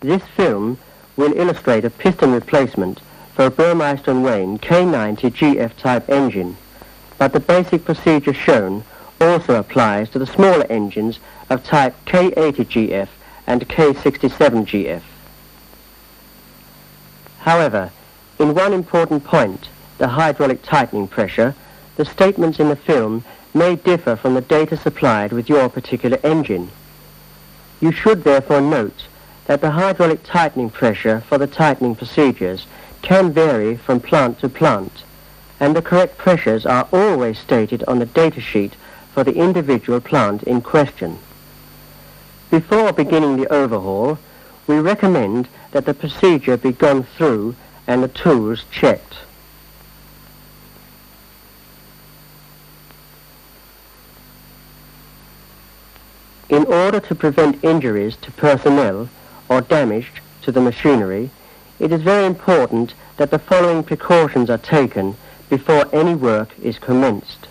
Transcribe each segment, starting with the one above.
This film will illustrate a piston replacement for a Burmeister & Wain K90 GF type engine, but the basic procedure shown also applies to the smaller engines of type K80GF and K67GF. However, in one important point, the hydraulic tightening pressure, the statements in the film may differ from the data supplied with your particular engine. You should therefore note that the hydraulic tightening pressure for the tightening procedures can vary from plant to plant, and the correct pressures are always stated on the data sheet for the individual plant in question. Before beginning the overhaul, we recommend that the procedure be gone through and the tools checked. In order to prevent injuries to personnel or damaged to the machinery, it is very important that the following precautions are taken before any work is commenced.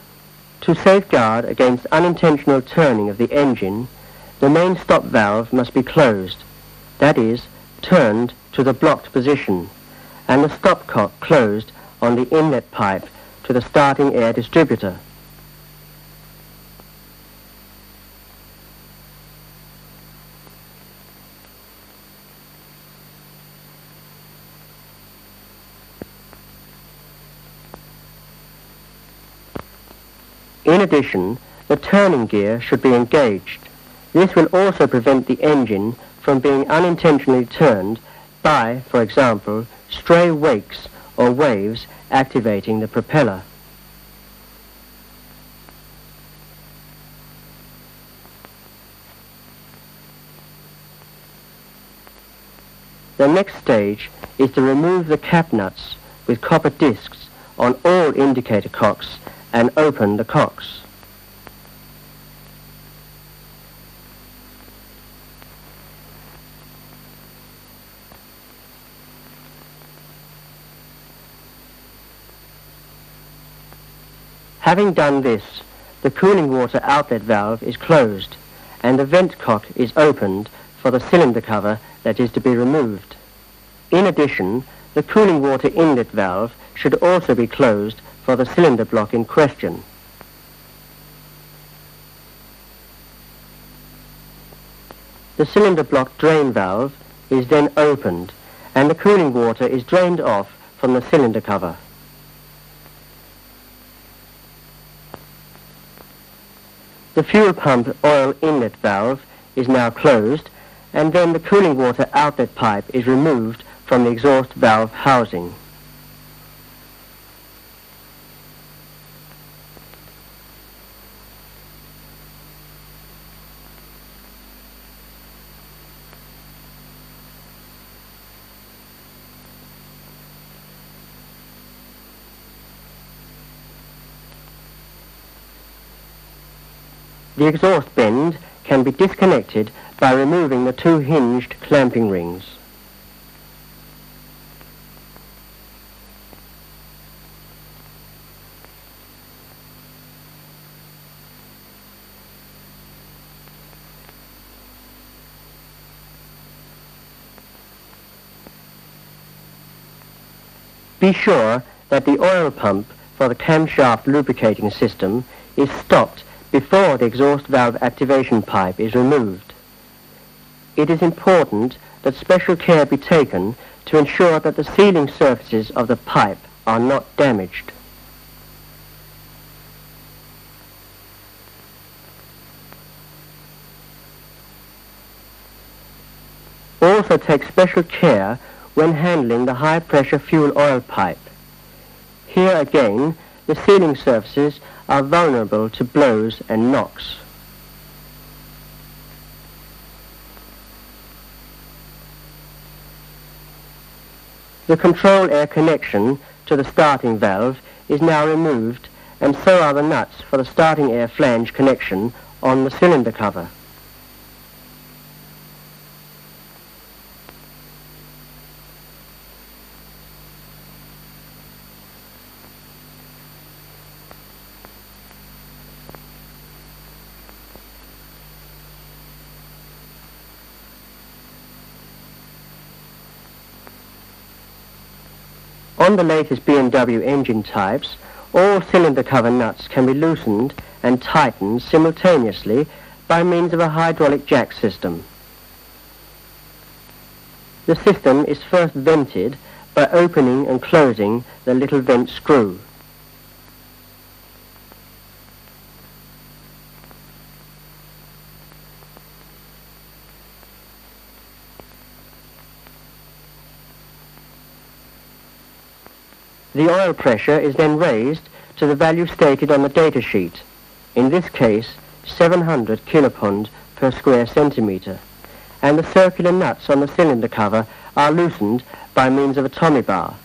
To safeguard against unintentional turning of the engine, the main stop valve must be closed, that is, turned to the blocked position, and the stopcock closed on the inlet pipe to the starting air distributor. The turning gear should be engaged. This will also prevent the engine from being unintentionally turned by, for example, stray wakes or waves activating the propeller. The next stage is to remove the cap nuts with copper discs on all indicator cocks and open the cocks. Having done this, the cooling water outlet valve is closed and the vent cock is opened for the cylinder cover that is to be removed. In addition, the cooling water inlet valve should also be closed for the cylinder block in question. The cylinder block drain valve is then opened and the cooling water is drained off from the cylinder cover. The fuel pump oil inlet valve is now closed and then the cooling water outlet pipe is removed from the exhaust valve housing. The exhaust bend can be disconnected by removing the two hinged clamping rings. Be sure that the oil pump for the camshaft lubricating system is stopped before the exhaust valve activation pipe is removed. It is important that special care be taken to ensure that the sealing surfaces of the pipe are not damaged. Also take special care when handling the high pressure fuel oil pipe. Here again, the sealing surfaces are vulnerable to blows and knocks. The control air connection to the starting valve is now removed and so are the nuts for the starting air flange connection on the cylinder cover. On the latest B&W engine types, all cylinder cover nuts can be loosened and tightened simultaneously by means of a hydraulic jack system. The system is first vented by opening and closing the little vent screw. The oil pressure is then raised to the value stated on the data sheet, in this case 700 kilopond per square centimetre, and the circular nuts on the cylinder cover are loosened by means of a Tommy bar.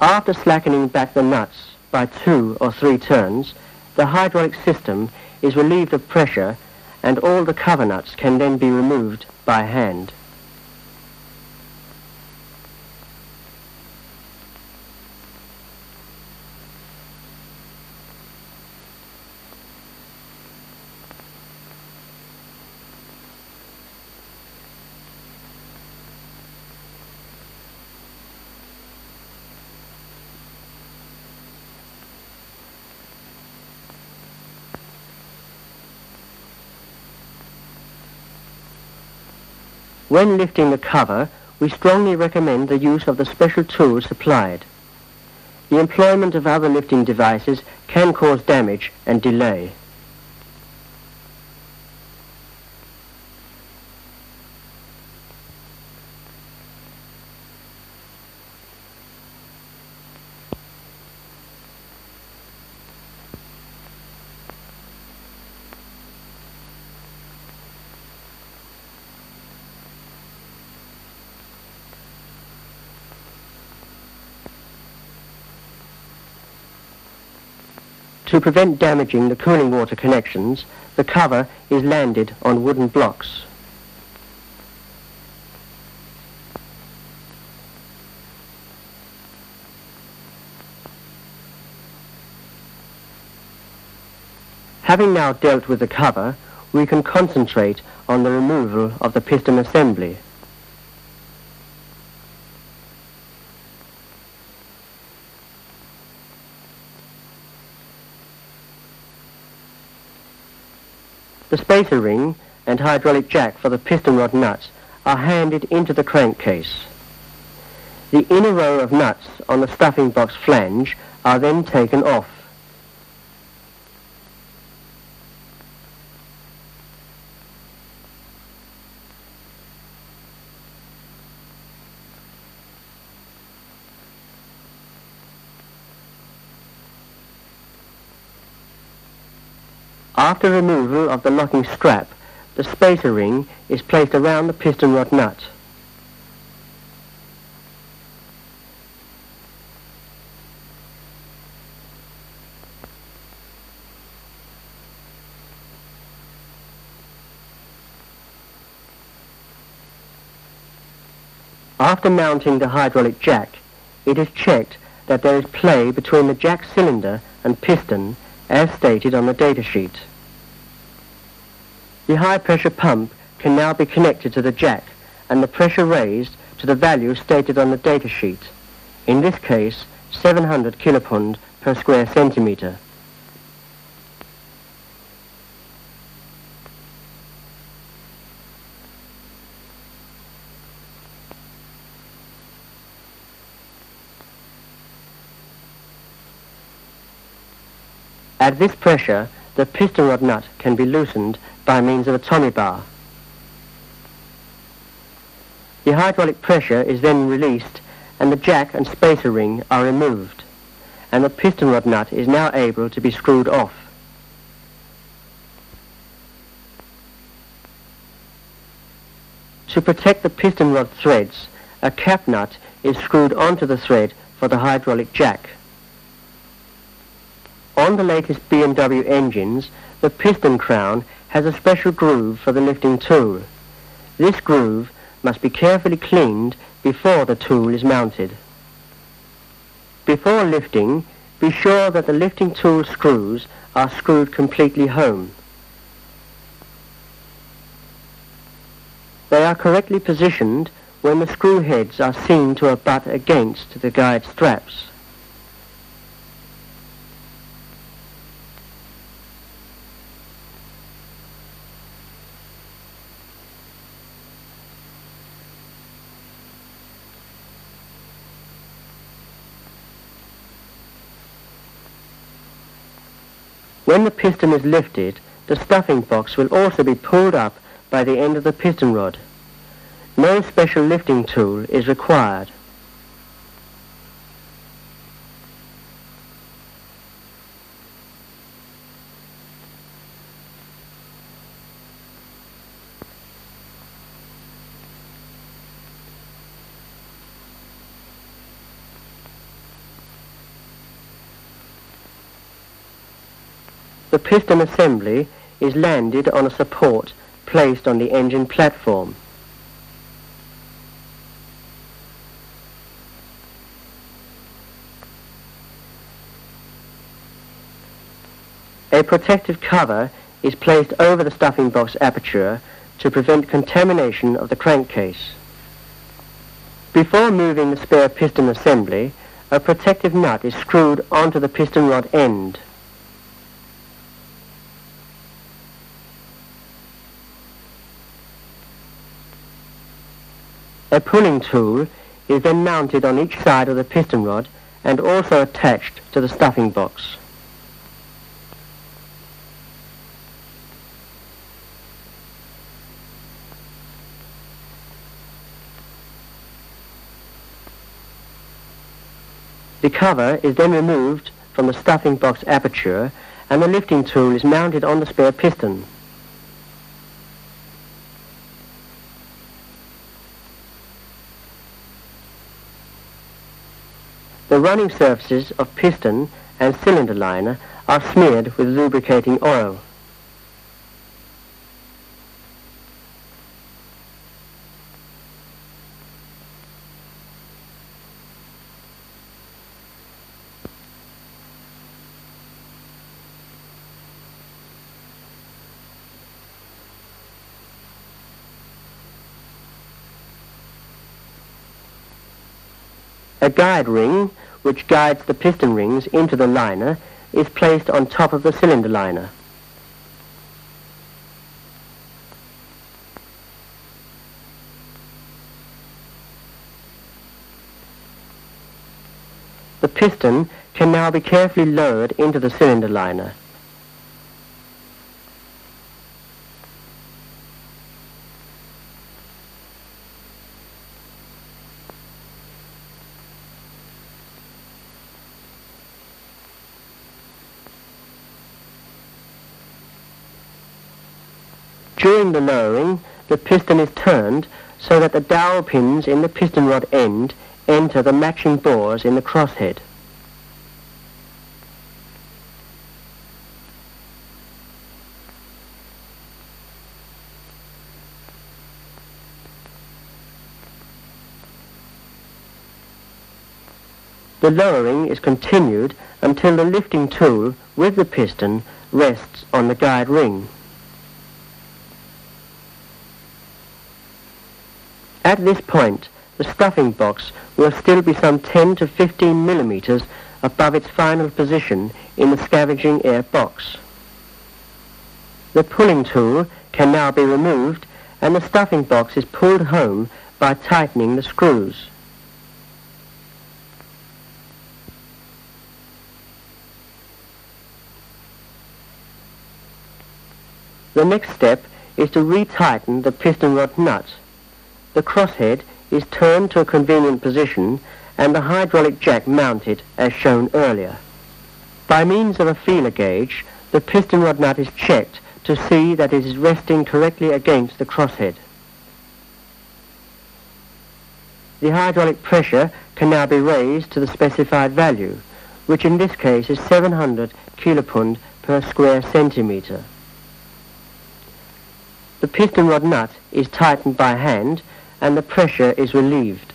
After slackening back the nuts by two or three turns, the hydraulic system is relieved of pressure and all the cover nuts can then be removed by hand. When lifting the cover, we strongly recommend the use of the special tools supplied. The employment of other lifting devices can cause damage and delay. To prevent damaging the cooling water connections, the cover is landed on wooden blocks. Having now dealt with the cover, we can concentrate on the removal of the piston assembly. The spacer ring and hydraulic jack for the piston rod nuts are handed into the crankcase. The inner row of nuts on the stuffing box flange are then taken off. After removal of the locking strap, the spacer ring is placed around the piston rod nut. After mounting the hydraulic jack, it is checked that there is play between the jack cylinder and piston as stated on the datasheet. The high pressure pump can now be connected to the jack and the pressure raised to the value stated on the datasheet. In this case, 700 kilopond per square centimetre. At this pressure, the piston rod nut can be loosened by means of a Tommy bar. The hydraulic pressure is then released and the jack and spacer ring are removed and the piston rod nut is now able to be screwed off. To protect the piston rod threads, a cap nut is screwed onto the thread for the hydraulic jack. On the latest B&W engines, the piston crown has a special groove for the lifting tool. This groove must be carefully cleaned before the tool is mounted. Before lifting, be sure that the lifting tool screws are screwed completely home. They are correctly positioned when the screw heads are seen to abut against the guide straps. When the piston is lifted, the stuffing box will also be pulled up by the end of the piston rod. No special lifting tool is required. Piston assembly is landed on a support placed on the engine platform. A protective cover is placed over the stuffing box aperture to prevent contamination of the crankcase. Before moving the spare piston assembly, a protective nut is screwed onto the piston rod end. A pulling tool is then mounted on each side of the piston rod and also attached to the stuffing box. The cover is then removed from the stuffing box aperture and the lifting tool is mounted on the spare piston. The running surfaces of piston and cylinder liner are smeared with lubricating oil. A guide ring, which guides the piston rings into the liner, is placed on top of the cylinder liner. The piston can now be carefully lowered into the cylinder liner. During the lowering, the piston is turned so that the dowel pins in the piston rod end enter the matching bores in the crosshead. The lowering is continued until the lifting tool with the piston rests on the guide ring. At this point, the stuffing box will still be some 10 to 15 millimeters above its final position in the scavenging air box. The pulling tool can now be removed and the stuffing box is pulled home by tightening the screws. The next step is to retighten the piston rod nut. The crosshead is turned to a convenient position and the hydraulic jack mounted as shown earlier. By means of a feeler gauge, the piston rod nut is checked to see that it is resting correctly against the crosshead. The hydraulic pressure can now be raised to the specified value, which in this case is 700 kilopond per square centimetre. The piston rod nut is tightened by hand and the pressure is relieved.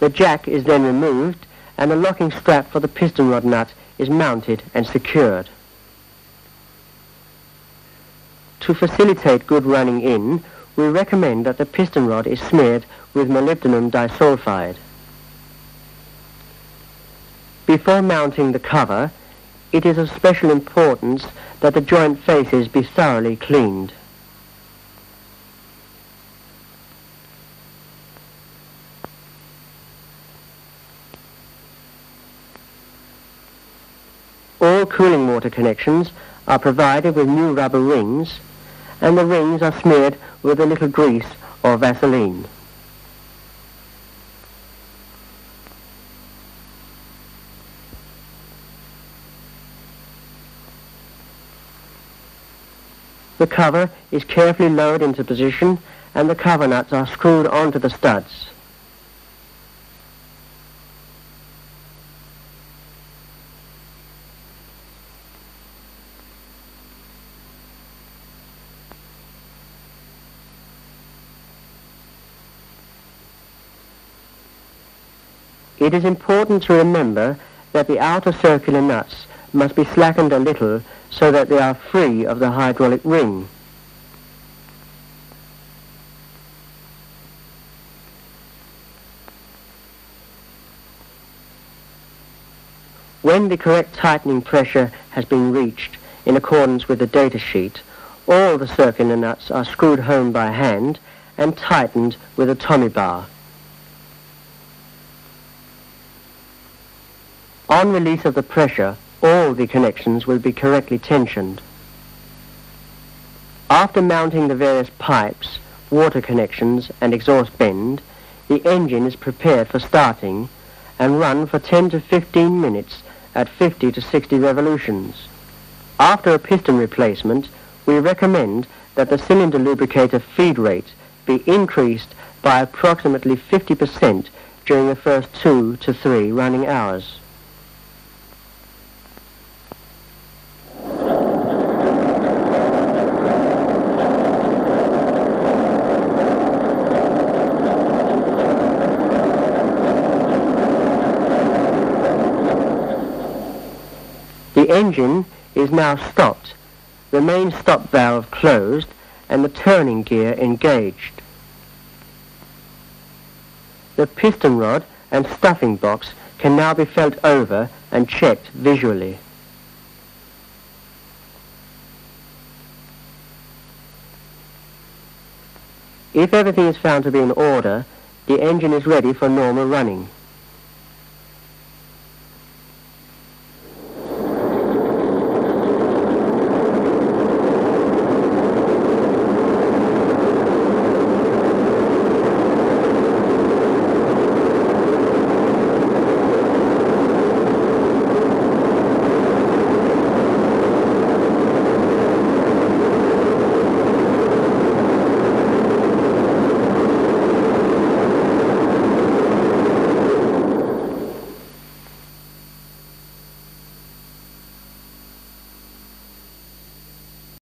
The jack is then removed and the locking strap for the piston rod nut is mounted and secured. To facilitate good running in, we recommend that the piston rod is smeared with molybdenum disulfide. Before mounting the cover, it is of special importance that the joint faces be thoroughly cleaned. All cooling water connections are provided with new rubber rings and the rings are smeared with a little grease or Vaseline. The cover is carefully lowered into position and the cover nuts are screwed onto the studs. It is important to remember that the outer circular nuts must be slackened a little so that they are free of the hydraulic ring. When the correct tightening pressure has been reached in accordance with the data sheet, all the circular nuts are screwed home by hand and tightened with a Tommy bar. On release of the pressure, all the connections will be correctly tensioned. After mounting the various pipes, water connections and exhaust bend, the engine is prepared for starting and run for 10 to 15 minutes at 50 to 60 revolutions. After a piston replacement, we recommend that the cylinder lubricator feed rate be increased by approximately 50% during the first two to three running hours. Engine is now stopped, the main stop valve closed, and the turning gear engaged. The piston rod and stuffing box can now be felt over and checked visually. If everything is found to be in order, the engine is ready for normal running.